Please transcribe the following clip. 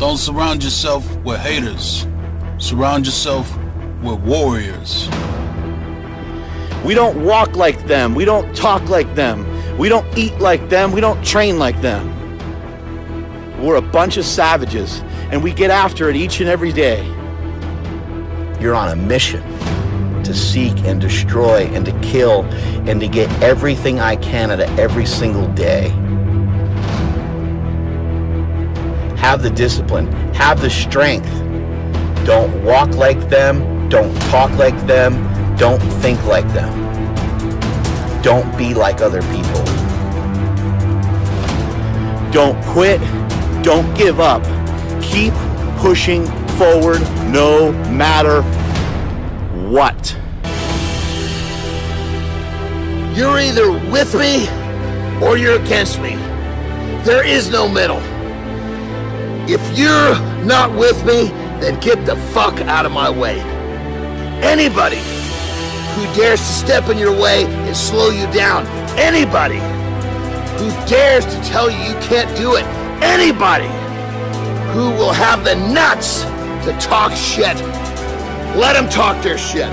Don't surround yourself with haters. Surround yourself with warriors. We don't walk like them. We don't talk like them. We don't eat like them. We don't train like them. We're a bunch of savages, and we get after it each and every day. You're on a mission to seek and destroy and to kill and to get everything I can out of every single day. Have the discipline, have the strength. Don't walk like them, don't talk like them, don't think like them. Don't be like other people. Don't quit. Don't give up. Keep pushing forward no matter what. You're either with me or you're against me. There is no middle. If you're not with me, then get the fuck out of my way. Anybody who dares to step in your way and slow you down, anybody who dares to tell you you can't do it, anybody who will have the nuts to talk shit, let them talk their shit.